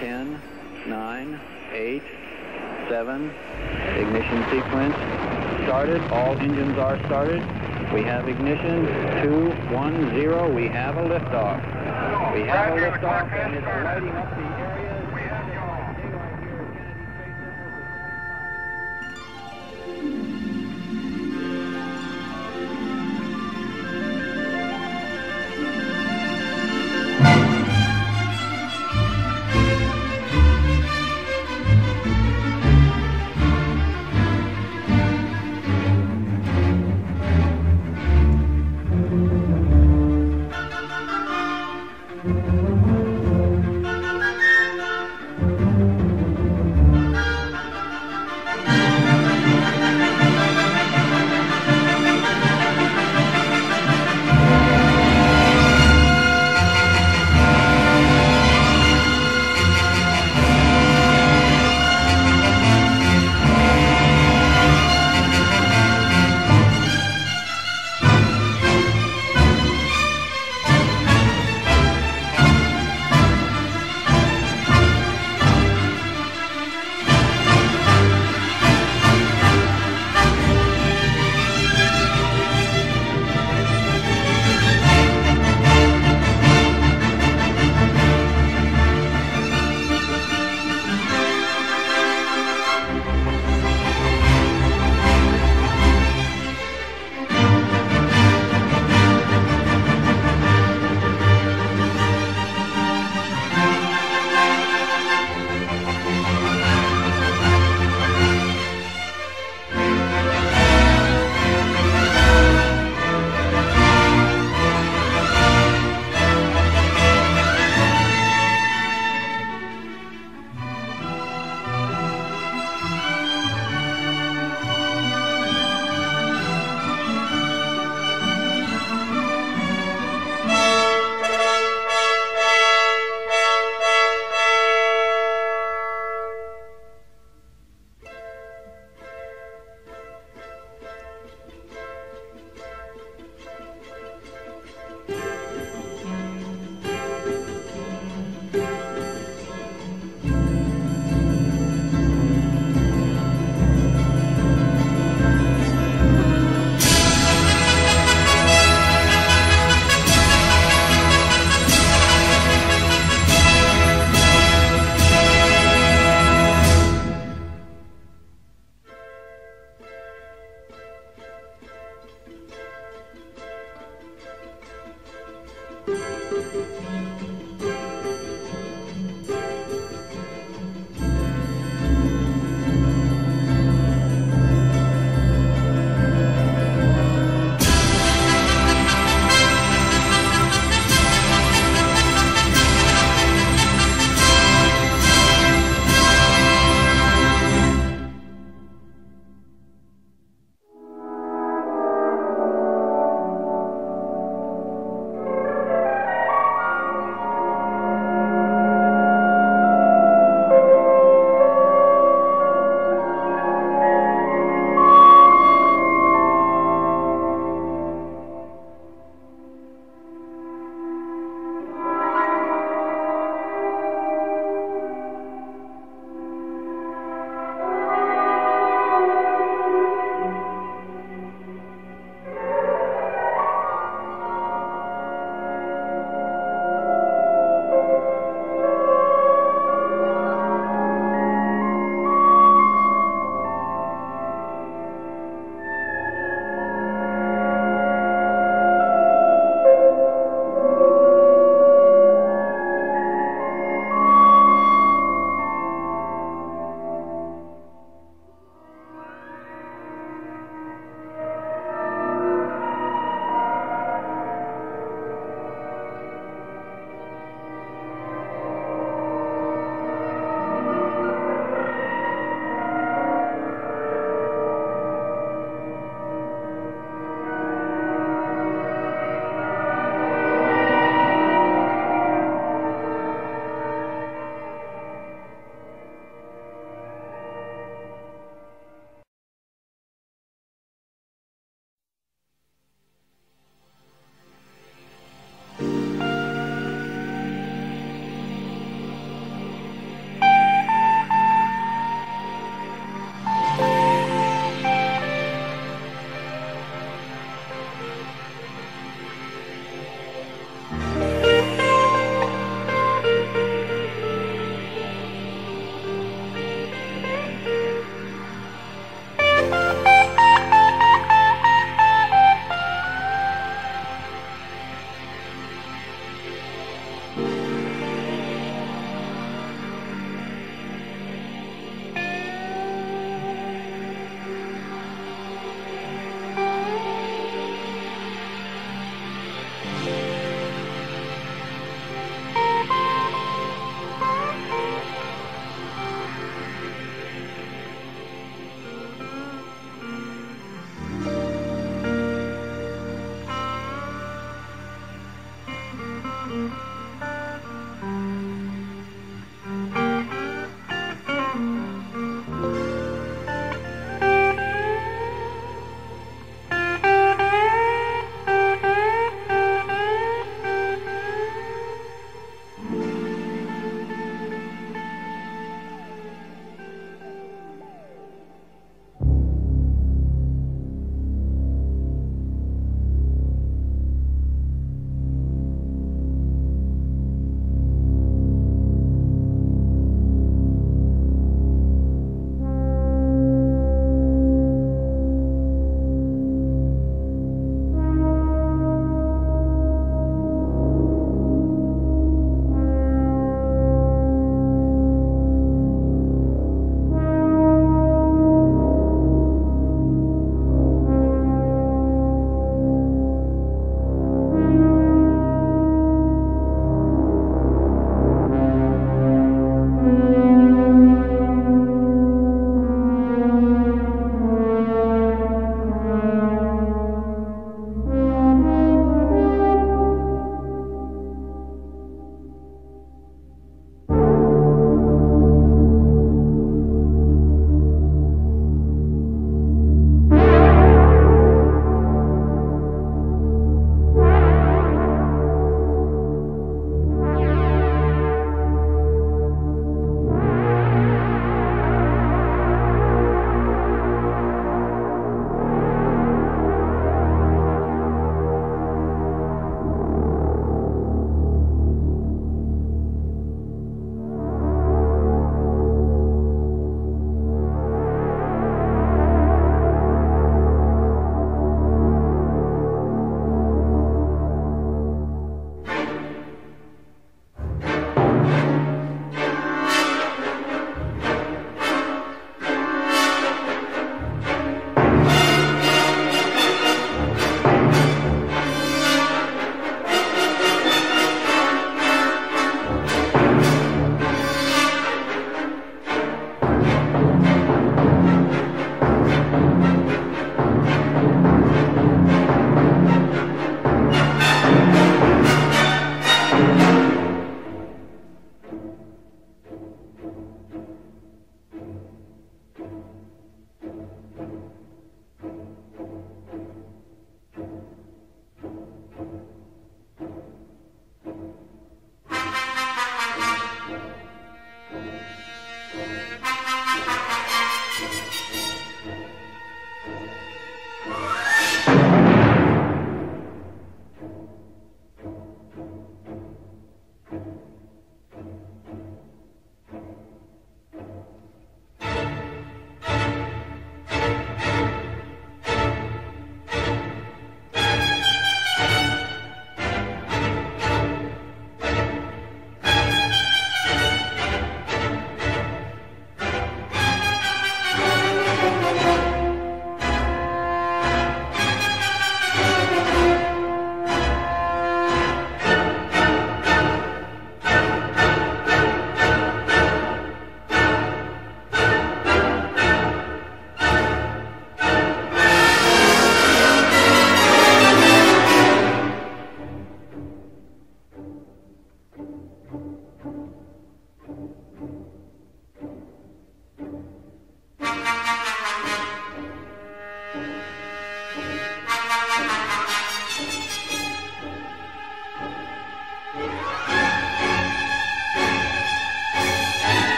10, 9, 8, 7. Ignition sequence started. All engines are started. We have ignition. 2, 1, 0. We have a liftoff. We have a liftoff, and it's lighting up the